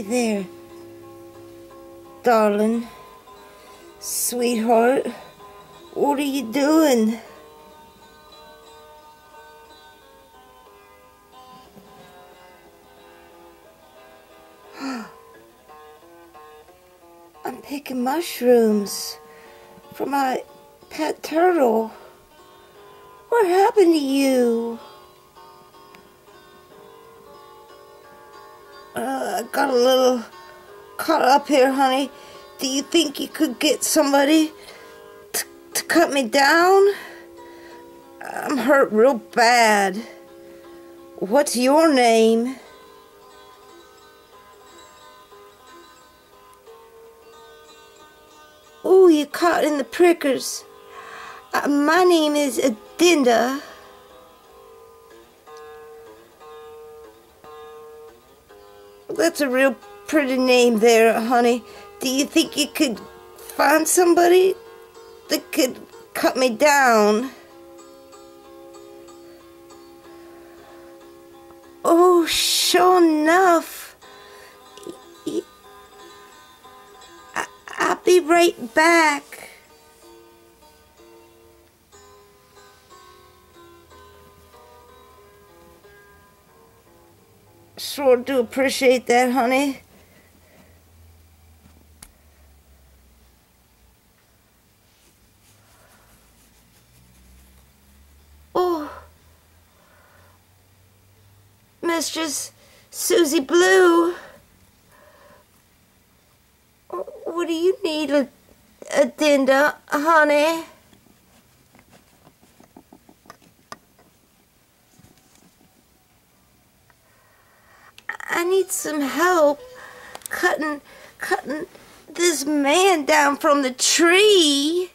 There, darling, sweetheart. What are you doing? I'm picking mushrooms for my pet turtle. What happened to you? Got a little caught up here, honey. Do you think you could get somebody to, to cut me down? I'm hurt real bad. What's your name? Oh, you caught in the prickers. Uh, my name is Adinda. That's a real pretty name there, honey. Do you think you could find somebody that could cut me down? Oh, sure enough. I'll be right back. Sure do appreciate that, honey. Oh, Mistress Susie Blue. What do you need, Adinda, honey? I some help cutting cutting this man down from the tree.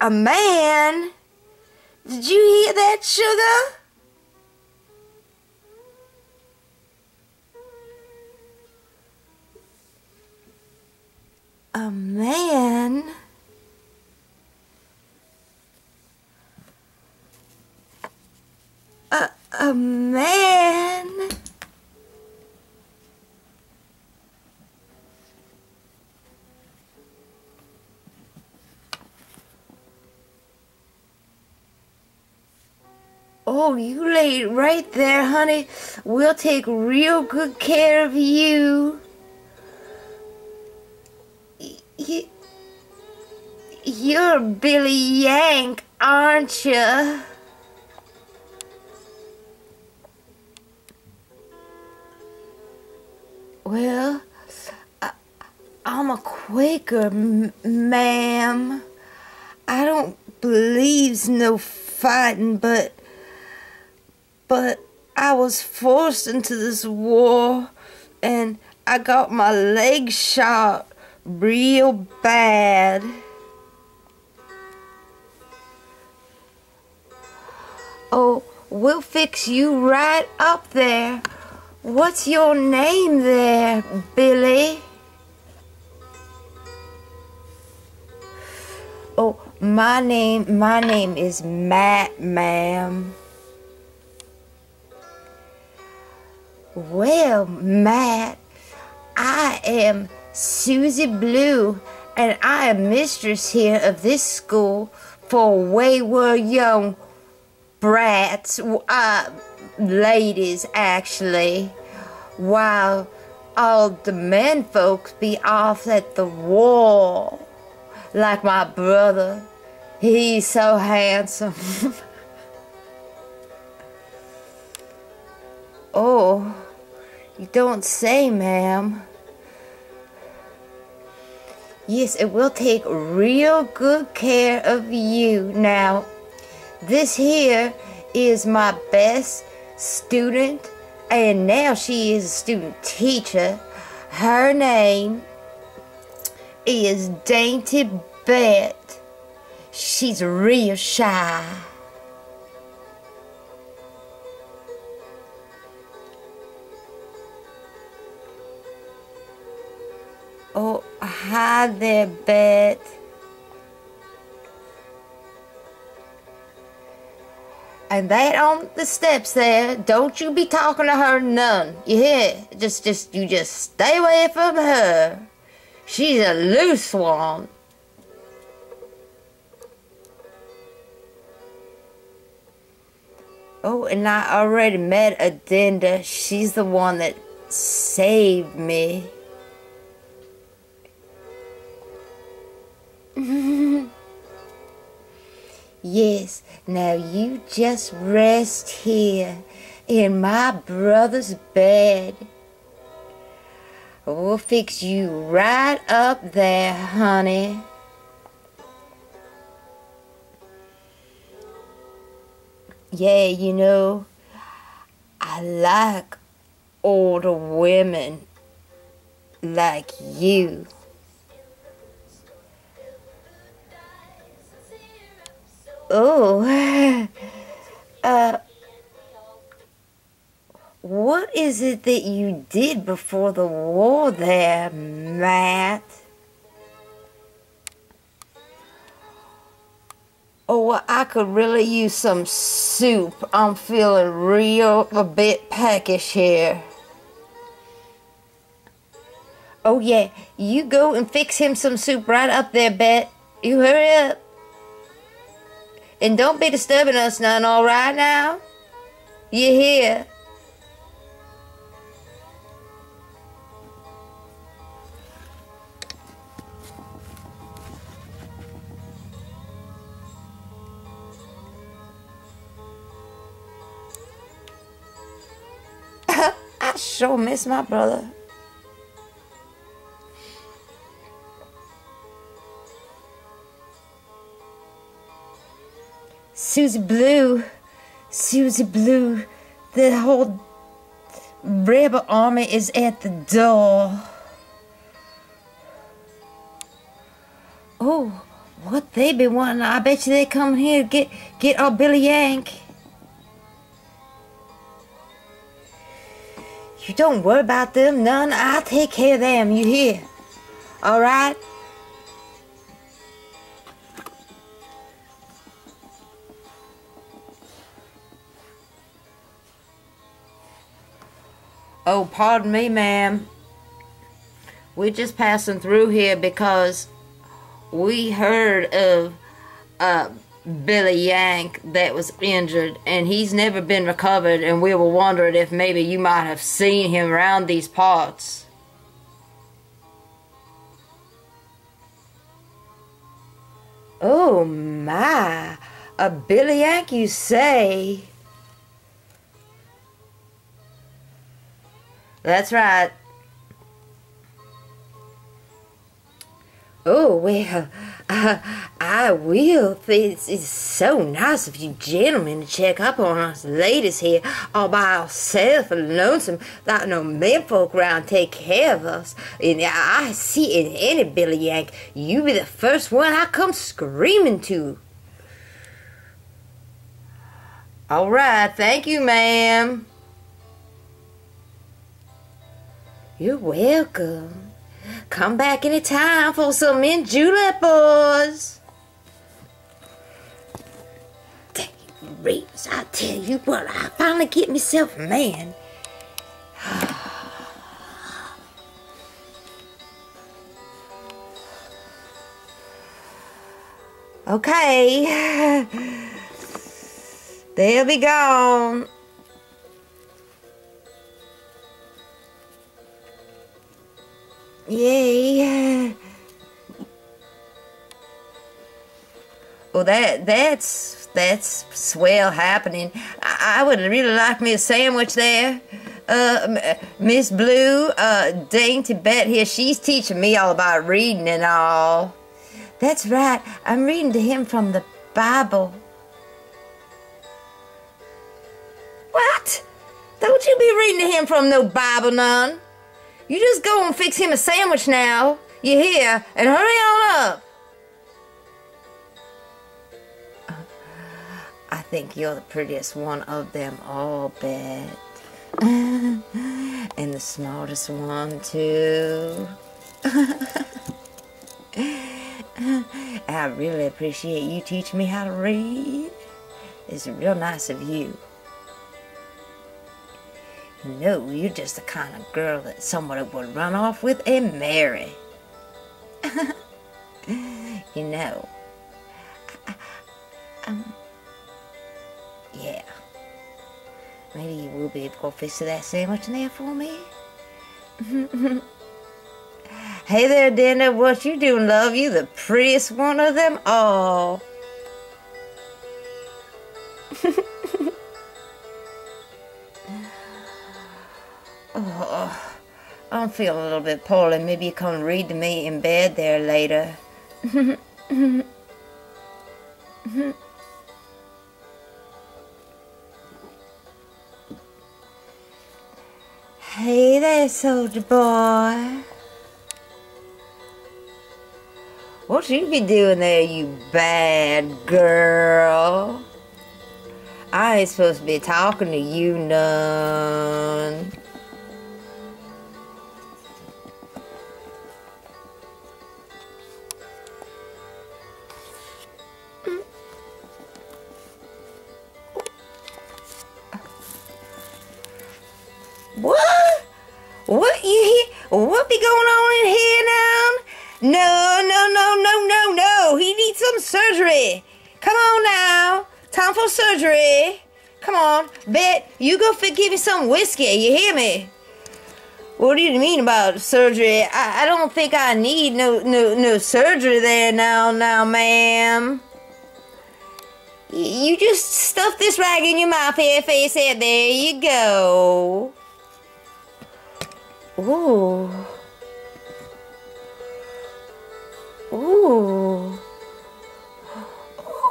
A man? Did you hear that, sugar? A man? A, a man? Oh, you lay right there, honey. We'll take real good care of you. You're Billy Yank, aren't you? I'm a Quaker, ma'am. I don't believe's no fighting, but but I was forced into this war, and I got my leg shot real bad. Oh, we'll fix you right up there. What's your name there, Billy? My name, my name is Matt, ma'am. Well, Matt, I am Susie Blue, and I am mistress here of this school for wayward young brats, uh, ladies actually, while all the men folks be off at the war, like my brother. He's so handsome. oh, you don't say, ma'am. Yes, it will take real good care of you. Now, this here is my best student, and now she is a student teacher. Her name is Dainty Bet. She's real shy. Oh, hi there, Bet. And that on the steps there, don't you be talking to her none. You hear? Just, just, you just stay away from her. She's a loose one. Oh, and I already met Adenda. She's the one that saved me. yes, now you just rest here in my brother's bed. We'll fix you right up there, honey. Yeah, you know, I like older women like you. Oh, uh, what is it that you did before the war there, Matt? Well, I could really use some soup. I'm feeling real a bit peckish here. Oh, yeah, you go and fix him some soup right up there, Bet. You hurry up. And don't be disturbing us none, all right now? You hear? Sure miss my brother. Susie Blue, Susie Blue, the whole rebel army is at the door. Oh, what they be wanting? I bet you they come here to get get our Billy Yank. You don't worry about them none. I'll take care of them, you hear? All right? Oh, pardon me, ma'am. We're just passing through here because we heard of uh, Billy Yank that was injured and he's never been recovered and we were wondering if maybe you might have seen him around these parts. Oh my, a Billy Yank you say? That's right. Oh, well, uh, I will. It's, it's so nice of you gentlemen to check up on us ladies here all by ourselves and lonesome, without no men folk around take care of us. And I see in any Billy Yank, you be the first one I come screaming to. All right, thank you, ma'am. You're welcome. Come back anytime for some mint julep boys. Dang, Reeves, I tell you what, I finally get myself a man. okay. They'll be gone. Yay. Well, that that's that's swell happening. I, I, would really like me a sandwich there. Uh, Miss Blue, uh, Dainty Bet here, she's teaching me all about reading and all. That's right. I'm reading to him from the Bible. What? Don't you be reading to him from no Bible, none. You just go and fix him a sandwich now. You hear? And hurry on up. I think you're the prettiest one of them all, Bet. and the smartest one, too. I really appreciate you teaching me how to read. It's real nice of you. Know, you're just the kind of girl that someone would run off with and marry. you know. um, yeah. Maybe you will be able to fix that sandwich in there for me. hey there, Dinah. What you doing, love? You the prettiest one of them all. Oh, I'm feeling a little bit poorly. Maybe you come read to me in bed there later. Hey there, soldier boy. What you be doing there, you bad girl? I ain't supposed to be talking to you none. You go give me some whiskey. You hear me? What do you mean about surgery? I, I don't think I need no no no surgery there now now, ma'am. You just stuff this rag in your mouth here, face it. There you go. Ooh. Ooh.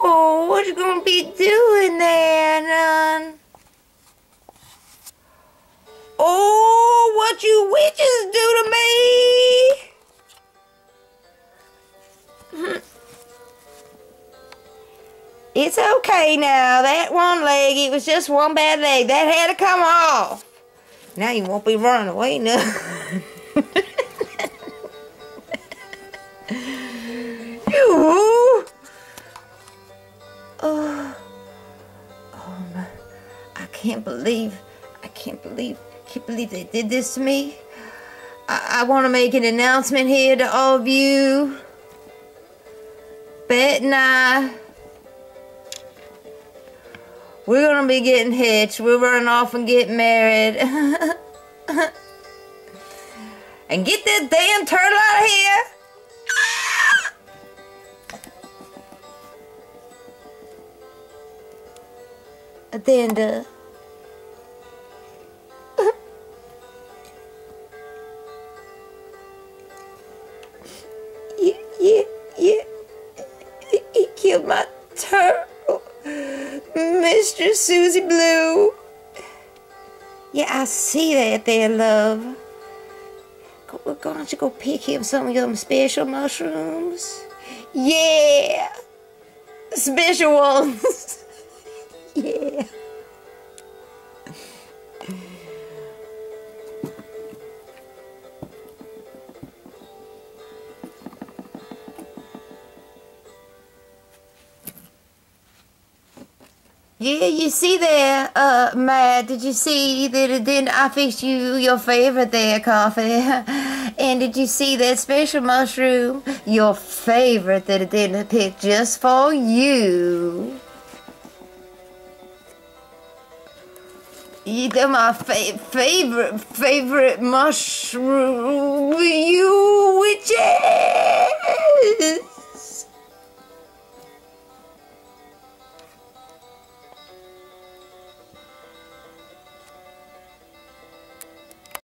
Oh, what you gonna be doing there, you do to me? It's okay now. That one leg, it was just one bad leg. That had to come off. Now you won't be running away now. Oh, oh! I can't believe, I can't believe, I can't believe they did this to me. I, want to make an announcement here to all of you. Bet and I, we're gonna be getting hitched. We're running off and getting married. and get that damn turtle out of here. Adanda. Susie Blue. Yeah, I see that there, love. Go, why don't you go pick him some of them special mushrooms? Yeah! Special ones. yeah. Yeah, you see there, uh, Matt, did you see that did I fixed you your favorite there, coffee? and did you see that special mushroom? Your favorite that it didn't pick just for you. They're my fa- favorite, favorite mushroom, you witches!